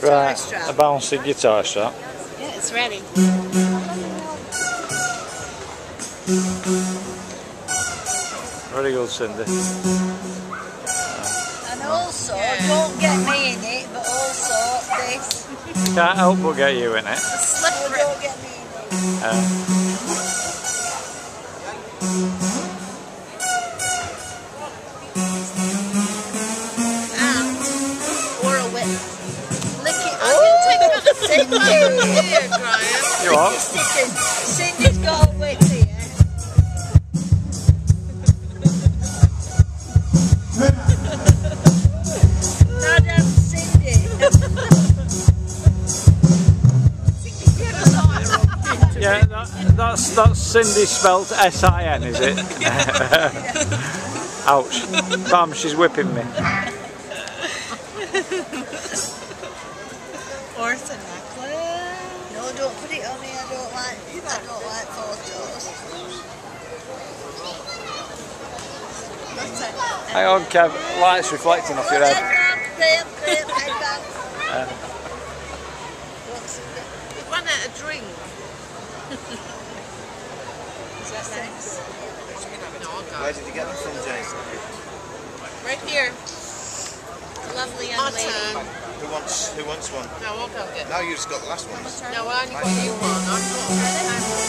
guitar Right, strap. a bouncy guitar strap. Yeah, it's ready. Very good, Cindy. And also, don't get me in it, but also this. Can't help but get you in it. Oh, don't get me in it. Uh, way. You? Sticking. Cindy's got a whip here. Madam Cindy. Yeah, that, that's that's Cindy spelt S-I-N, is it? Ouch. Bam, she's whipping me. No, don't put it on me. I don't like. I don't like photos. Hang on, Kev. Light's reflecting off your head. Headband, clip, clip, headband. What's it? We ran out of drink. Is that nice? No, I'll go. Where did you get them from, Jason? Right here. Lovely My young lady. Turn. Who wants who wants one? No, I'll go get Now you just got the last one. No, I only got you one.